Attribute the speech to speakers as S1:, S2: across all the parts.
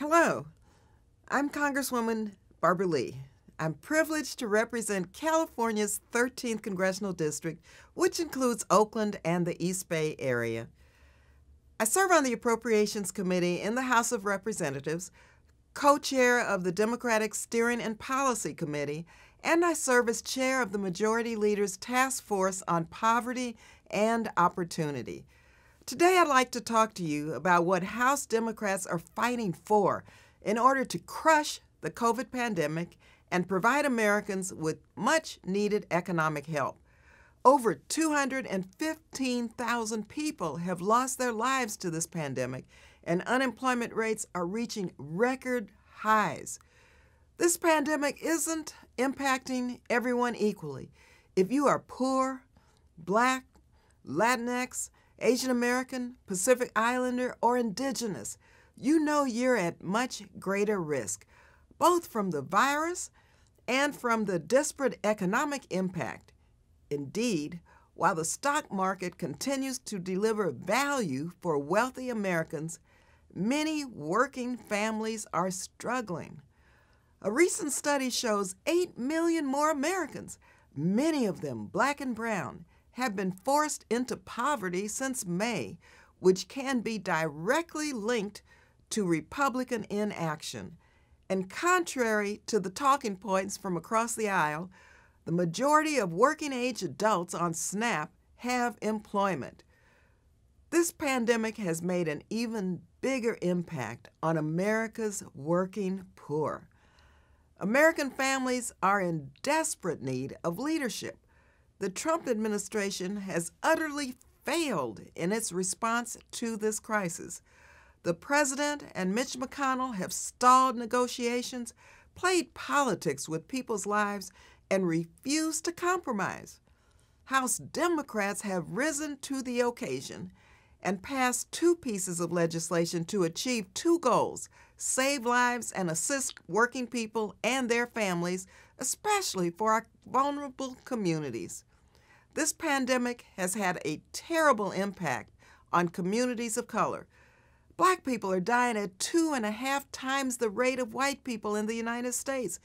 S1: Hello, I'm Congresswoman Barbara Lee. I'm privileged to represent California's 13th Congressional District, which includes Oakland and the East Bay area. I serve on the Appropriations Committee in the House of Representatives, co chair of the Democratic Steering and Policy Committee, and I serve as chair of the Majority Leader's Task Force on Poverty and Opportunity. Today, I'd like to talk to you about what House Democrats are fighting for in order to crush the COVID pandemic and provide Americans with much needed economic help. Over 215,000 people have lost their lives to this pandemic, and unemployment rates are reaching record highs. This pandemic isn't impacting everyone equally. If you are poor, black, Latinx, Asian American, Pacific Islander, or Indigenous, you know you're at much greater risk, both from the virus and from the disparate economic impact. Indeed, while the stock market continues to deliver value for wealthy Americans, many working families are struggling. A recent study shows 8 million more Americans, many of them black and brown, have been forced into poverty since May, which can be directly linked to Republican inaction. And contrary to the talking points from across the aisle, the majority of working age adults on SNAP have employment. This pandemic has made an even bigger impact on America's working poor. American families are in desperate need of leadership. The Trump administration has utterly failed in its response to this crisis. The president and Mitch McConnell have stalled negotiations, played politics with people's lives, and refused to compromise. House Democrats have risen to the occasion and passed two pieces of legislation to achieve two goals save lives and assist working people and their families, especially for our vulnerable communities. This pandemic has had a terrible impact on communities of color. Black people are dying at two and a half times the rate of white people in the United States.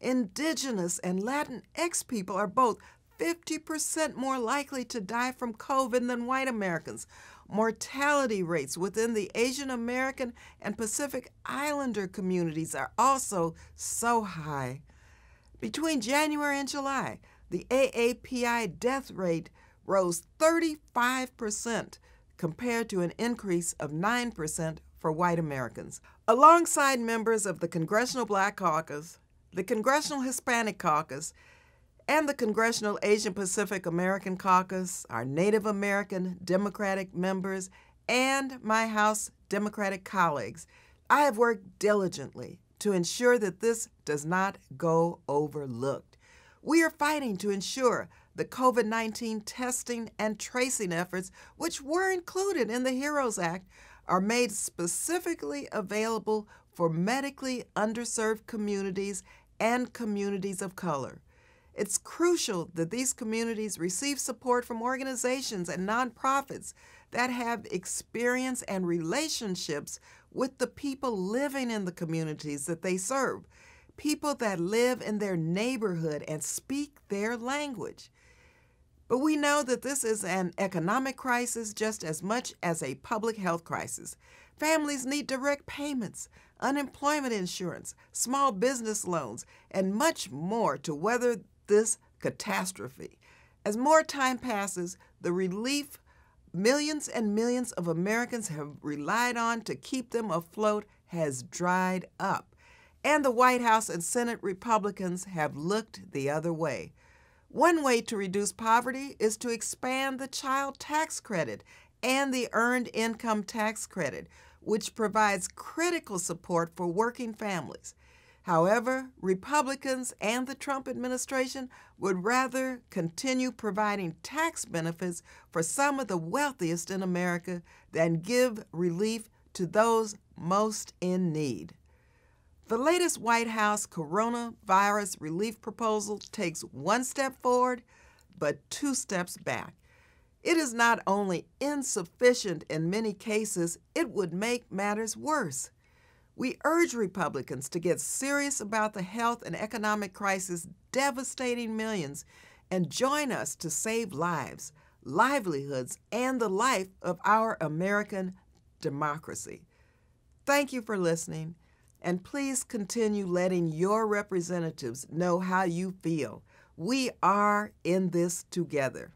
S1: Indigenous and Latinx people are both 50% more likely to die from COVID than white Americans. Mortality rates within the Asian American and Pacific Islander communities are also so high. Between January and July, the AAPI death rate rose 35% compared to an increase of 9% for white Americans. Alongside members of the Congressional Black Caucus, the Congressional Hispanic Caucus, and the Congressional Asian Pacific American Caucus, our Native American Democratic members, and my House Democratic colleagues, I have worked diligently to ensure that this does not go overlooked. We are fighting to ensure the COVID 19 testing and tracing efforts, which were included in the HEROES Act, are made specifically available for medically underserved communities and communities of color. It's crucial that these communities receive support from organizations and nonprofits that have experience and relationships with the people living in the communities that they serve, people that live in their neighborhood and speak their language. But we know that this is an economic crisis just as much as a public health crisis. Families need direct payments, unemployment insurance, small business loans, and much more to weather this catastrophe. As more time passes, the relief millions and millions of Americans have relied on to keep them afloat has dried up. And the White House and Senate Republicans have looked the other way. One way to reduce poverty is to expand the child tax credit and the earned income tax credit, which provides critical support for working families. However, Republicans and the Trump administration would rather continue providing tax benefits for some of the wealthiest in America than give relief to those most in need. The latest White House coronavirus relief proposal takes one step forward, but two steps back. It is not only insufficient in many cases, it would make matters worse. We urge Republicans to get serious about the health and economic crisis devastating millions and join us to save lives, livelihoods, and the life of our American democracy. Thank you for listening, and please continue letting your representatives know how you feel. We are in this together.